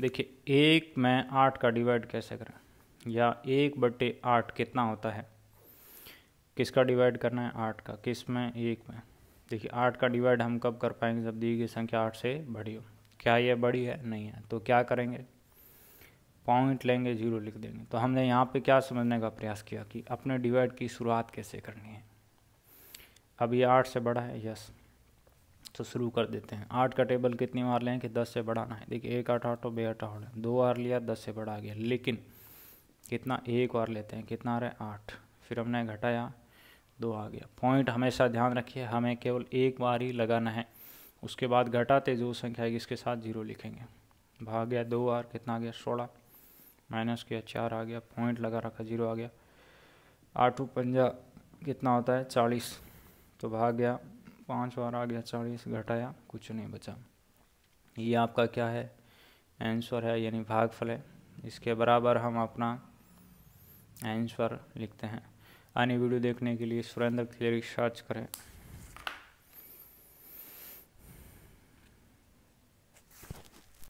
देखिए, एक में आठ का डिवाइड कैसे करें? या एक बटे आठ कितना होता है? किसका डिवाइड करना है? आठ का। किसमें? एक में। देखिए, आठ का डिवाइड हम कब कर पाएँगे जब दी गई संख्या आठ से बड़ी हो? क्या यह बड़ी है? नहीं है। तो क्या करेंगे? पॉइंट लेंगे ज़ीरो लिख देंगे। तो हमने यहाँ पे क्या समझने का प्रयास किया कि अपने डिवाइड की शुरुआत कैसे करनी है? अब ये आठ से बड़ा है? यस तो शुरू कर देते हैं। आठ का टेबल कितनी बार लें कि दस से बढ़ाना है? देखिए, एक आठ आठो बे आठ आठ दो बार लिया, दस से बढ़ा गया। लेकिन कितना? एक बार लेते हैं। कितना आ रहा है? आठ। फिर हमने घटाया, दो आ गया। पॉइंट हमेशा ध्यान रखिए, हमें केवल एक बार ही लगाना है। उसके बाद घटाते जो संख्या है, इसके साथ ज़ीरो लिखेंगे। भाग गया, दो बार कितना आ गया? सोलह। माइनस किया, चार आ गया। पॉइंट लगा रखा, ज़ीरो आ गया। आठ पंजा कितना होता है? चालीस। तो भाग गया पाँच बार आ गया चालीस घटाया, कुछ नहीं बचा। ये आपका क्या है? आंसर है, यानी भागफल है। इसके बराबर हम अपना आंसर लिखते हैं। अन्य वीडियो देखने के लिए सुरेंद्र क्लियर सर्च करें।